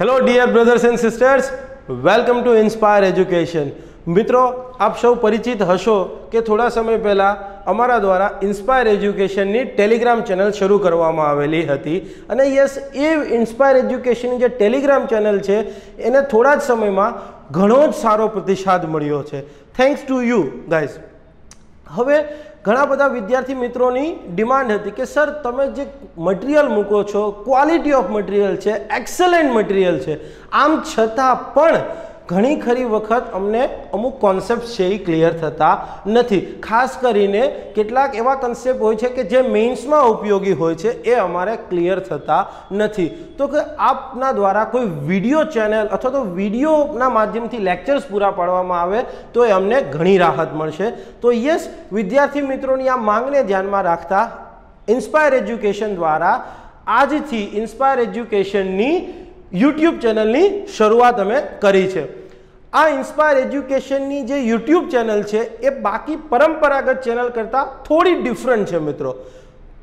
Hello dear brothers and sisters welcome to Inspire Education મિત્રો, આપ સૌ પરિચિત હશો કે થોડા સમય પહેલાં અમારા દ્વારા ઇન્સ્પાયર એજ્યુકેશનની ટેલિગ્રામ ચેનલ શરૂ કરવામાં આવેલી હતી. અને યસ એ ઇન્સ્પાયર એજ્યુકેશનની જે ટેલિગ્રામ ચેનલ છે, એને થોડા જ સમયમાં ઘણો જ સારો પ્રતિસાદ મળ્યો છે. થેન્ક્સ ટુ યુ ગાઈઝ હવે ઘણા બધા વિદ્યાર્થી મિત્રોની ડિમાન્ડ હતી કે, સર, તમે જે મટીરિયલ મૂકો છો ક્વોલિટી ઓફ મટીરિયલ છે એક્સલન્ટ મટીરિયલ છે, આમ છતાં પણ ઘણી ખરી વખત અમને અમુક કોન્સેપ્ટ છે એ ક્લિયર થતા નથી. ખાસ કરીને કેટલાક એવા કન્સેપ્ટ હોય છે કે જે મેઇન્સમાં ઉપયોગી હોય છે, એ અમારે ક્લિયર થતા નથી. તો કે આપના દ્વારા કોઈ વીડિયો ચેનલ અથવા તો વિડીયોના માધ્યમથી લેક્ચર્સ પૂરા પાડવામાં આવે, તો એ અમને ઘણી રાહત મળશે. તો યસ વિદ્યાર્થી મિત્રોની આ માંગને ધ્યાનમાં રાખતા ઇન્સ્પાયર એજ્યુકેશન દ્વારા આજથી ઇન્સ્પાયર એજ્યુકેશનની યુટ્યુબ ચેનલની શરૂઆત અમે કરી છે. આ ઇન્સ્પાયર એજ્યુકેશનની જે યુટ્યુબ ચેનલ છે, એ બાકી પરંપરાગત ચેનલ કરતાં થોડી ડિફરન્ટ છે મિત્રો.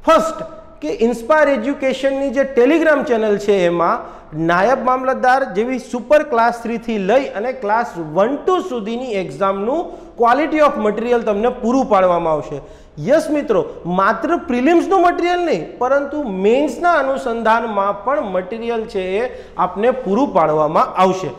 ફર્સ્ટ કે ઇન્સ્પાયર એજ્યુકેશનની જે ટેલિગ્રામ ચેનલ છે એમાં નાયબ મામલતદાર જેવી સુપર ક્લાસ થ્રીથી લઈ અને ક્લાસ વન ટુ સુધીની એક્ઝામનું ક્વોલિટી ઓફ મટીરિયલ તમને પૂરું પાડવામાં આવશે. યસ મિત્રો, માત્ર પ્રિલિમ્સનું મટીરિયલ નહીં, પરંતુ મેન્સના અનુસંધાનમાં પણ મટીરિયલ છે એ આપને પૂરું પાડવામાં આવશે.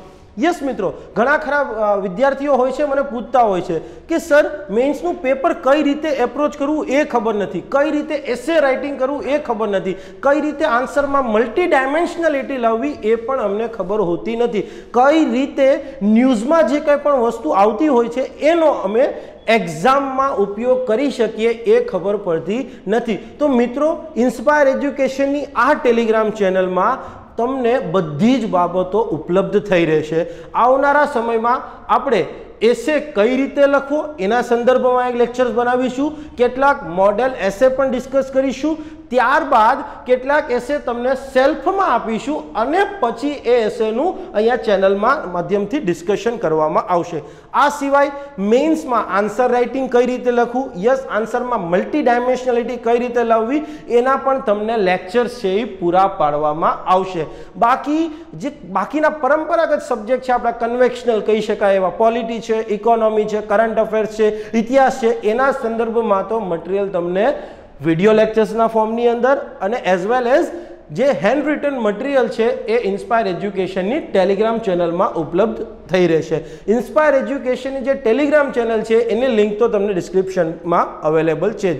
યસ મિત્રો, ઘણા ખરા વિદ્યાર્થીઓ હોય છે, મને પૂછતા હોય છે કે, સર મેન્સનું પેપર કઈ રીતે એપ્રોચ કરવું એ ખબર નથી. કઈ રીતે એસે રાઇટિંગ કરવું એ ખબર નથી. કઈ રીતે આન્સરમાં મલ્ટી ડાયમેન્શનલિટી લાવવી એ પણ અમને ખબર હોતી નથી. કઈ રીતે ન્યૂઝમાં જે કંઈ પણ વસ્તુ આવતી હોય છે, એનો અમે એક્ઝામમાં ઉપયોગ કરી શકીએ એ ખબર પડતી નથી. તો મિત્રો ઇન્સ્પાયર એજ્યુકેશનની આ ટેલિગ્રામ ચેનલમાં તમને બધી જ બાબતો ઉપલબ્ધ થઈ રહેશે. આવનારા સમયમાં આપણે એસે કઈ રીતે લખવો? એના સંદર્ભમાં એક લેક્ચર્સ બનાવીશું. કેટલાક મોડેલ એસે પણ ડિસ્કસ કરીશું. ત્યારબાદ કેટલાક એસે તમને સેલ્ફમાં આપીશું અને પછી એ એસેનું અહીંયા ચેનલમાં માધ્યમથી ડિસ્કશન કરવામાં આવશે. આ સિવાય મેઇન્સમાં આન્સર રાઇટિંગ કઈ રીતે લખવું? યસ આન્સરમાં મલ્ટી ડાયમેન્શનાલિટી કઈ રીતે લાવવી? એના પણ તમને લેક્ચર્સ છે એ પૂરા પાડવામાં આવશે. બાકી જે બાકીના પરંપરાગત સબ્જેક્ટ છે, આપણા કન્વેક્શનલ કહી શકાય એવા પોલિટી છે ઇકોનોમી છે કરંટ અફેર્સ છે, ઇતિહાસ છે, એના સંદર્ભમાં તો મટીરિયલ તમને વીડિયો લેક્ચર્સના ફોર્મની અંદર અને એઝ વેલ એઝ જે હેન્ડ રિટન મટીરિયલ છે એ ઇન્સ્પાયર એજ્યુકેશનની ટેલિગ્રામ ચેનલમાં ઉપલબ્ધ થઈ રહેશે. ઇન્સ્પાયર એજ્યુકેશનની જે ટેલિગ્રામ ચેનલ છે, એની લિંક તો તમને ડિસ્ક્રિપ્શનમાં અવેલેબલ છે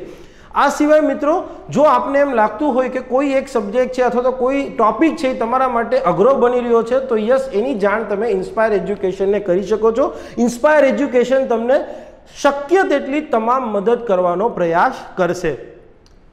આ સિવાય મિત્રો, જો આપને એમ લાગતું હોય કે કોઈ એક સબ્જેક્ટ છે અથવા તો કોઈ ટોપિક છે તમારા માટે અઘરો બની રહ્યો છે, તો યસ એની જાણ તમે ઇન્સ્પાયર એજ્યુકેશનને કરી શકો છો. ઇન્સ્પાયર એજ્યુકેશન તમને શક્ય તેટલી તમામ મદદ કરવાનો પ્રયાસ કરશે.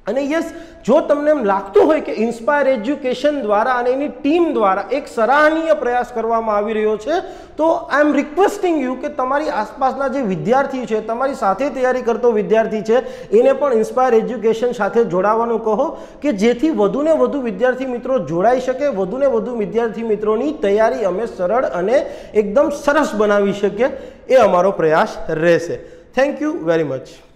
અને યસ જો તમને એમ લાગતું હોય કે ઇન્સ્પાયર એજ્યુકેશન દ્વારા અને એની ટીમ દ્વારા એક સરાહનીય પ્રયાસ કરવામાં આવી રહ્યો છે, તો આઈ એમ રિક્વેસ્ટિંગ યુ કે તમારી આસપાસના જે વિદ્યાર્થી છે, તમારી સાથે તૈયારી કરતો વિદ્યાર્થી છે, એને પણ ઇન્સ્પાયર એજ્યુકેશન સાથે જોડાવાનું કહો કે જેથી વધુને વધુ વિદ્યાર્થી મિત્રો જોડાઈ શકે વધુને વધુ વિદ્યાર્થી મિત્રોની તૈયારી અમે સરળ અને એકદમ સરસ બનાવી શકીએ, એ અમારો પ્રયાસ રહેશે. Thank you very much